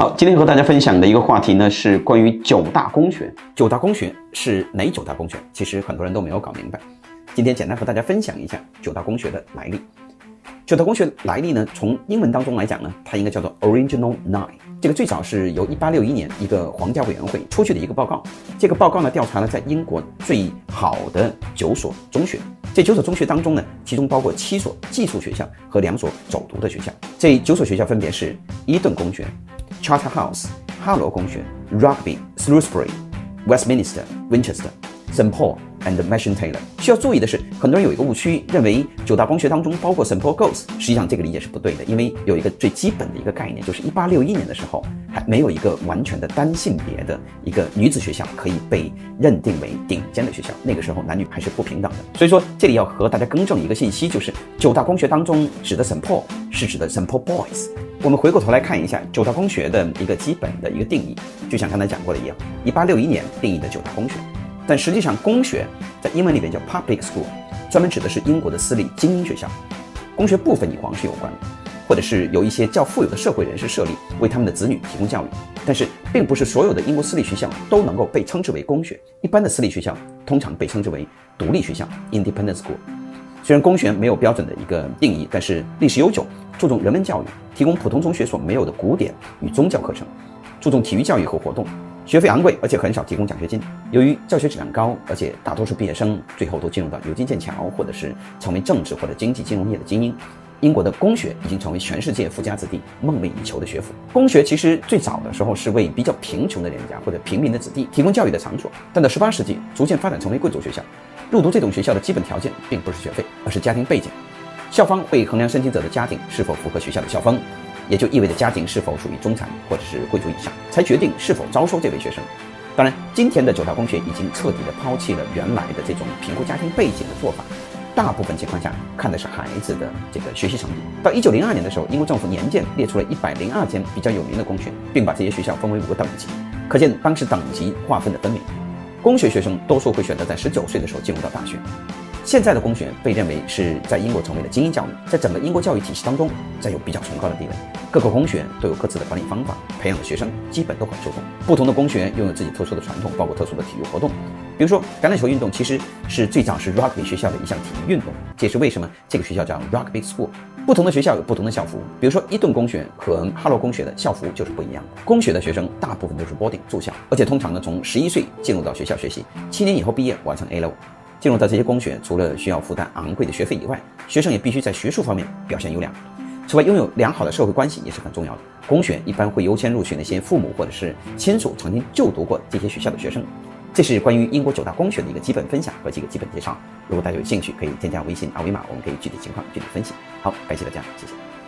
好，今天和大家分享的一个话题呢，是关于九大公学。九大公学是哪九大公学？其实很多人都没有搞明白。今天简单和大家分享一下九大公学的来历。九大公学来历呢，从英文当中来讲呢，它应该叫做 Original Nine。这个最早是由1861年一个皇家委员会出具的一个报告。这个报告呢，调查了在英国最好的九所中学。这九所中学当中呢，其中包括七所寄宿学校和两所走读的学校。这九所学校分别是伊顿公学。Charterhouse, Harlow Rugby, Shrewsbury, Westminster, Winchester, St Paul. And Mission Taylor。需要注意的是，很多人有一个误区，认为九大公学当中包括 simple Girls。实际上这个理解是不对的，因为有一个最基本的一个概念，就是1861年的时候还没有一个完全的单性别的一个女子学校可以被认定为顶尖的学校。那个时候男女还是不平等的。所以说这里要和大家更正一个信息，就是九大公学当中指的 simple 是指的 simple Boys。我们回过头来看一下九大公学的一个基本的一个定义，就像刚才讲过的一样，一八六一年定义的九大公学。但实际上，公学在英文里边叫 public school，专门指的是英国的私立精英学校。公学部分与皇室有关，或者是由一些较富有的社会人士设立，为他们的子女提供教育。但是，并不是所有的英国私立学校都能够被称之为公学。一般的私立学校通常被称之为独立学校 （independent school）。虽然公学没有标准的一个定义，但是历史悠久。注重人文教育，提供普通中学所没有的古典与宗教课程，注重体育教育和活动，学费昂贵，而且很少提供奖学金。由于教学质量高，而且大多数毕业生最后都进入到牛津、剑桥，或者是成为政治或者经济金融业的精英。英国的公学已经成为全世界富家子弟梦寐以求的学府。公学其实最早的时候是为比较贫穷的人家或者平民的子弟提供教育的场所，但到十八世纪逐渐发展成为贵族学校。入读这种学校的基本条件并不是学费，而是家庭背景。校方会衡量申请者的家庭是否符合学校的校风，也就意味着家庭是否属于中产或者是贵族以上，才决定是否招收这位学生。当然，今天的九大公学已经彻底的抛弃了原来的这种评估家庭背景的做法，大部分情况下看的是孩子的这个学习成绩。到一九零二年的时候，英国政府年鉴列出了一百零二间比较有名的公学，并把这些学校分为五个等级，可见当时等级划分的分明。公学学生多数会选择在十九岁的时候进入到大学。现在的公学被认为是在英国成为了精英教育，在整个英国教育体系当中占有比较崇高的地位。各个公学都有各自的管理方法，培养的学生基本都很出众。不同的公学拥有自己特殊的传统，包括特殊的体育活动。比如说，橄榄球运动其实是最早是 Rugby 学校的一项体育运动，这也是为什么这个学校叫 Rugby School。不同的学校有不同的校服，比如说伊顿公学和哈罗公学的校服就是不一样。公学的学生大部分都是 boarding 住校，而且通常呢从十一岁进入到学校学习，七年以后毕业完成 A level。进入到这些公学，除了需要负担昂贵的学费以外，学生也必须在学术方面表现优良。此外，拥有良好的社会关系也是很重要的。公学一般会优先录取那些父母或者是亲属曾经就读过这些学校的学生。这是关于英国九大公学的一个基本分享和几个基本介绍。如果大家有兴趣，可以添加微信二维码，我们可以具体情况具体分析。好，感谢大家，谢谢。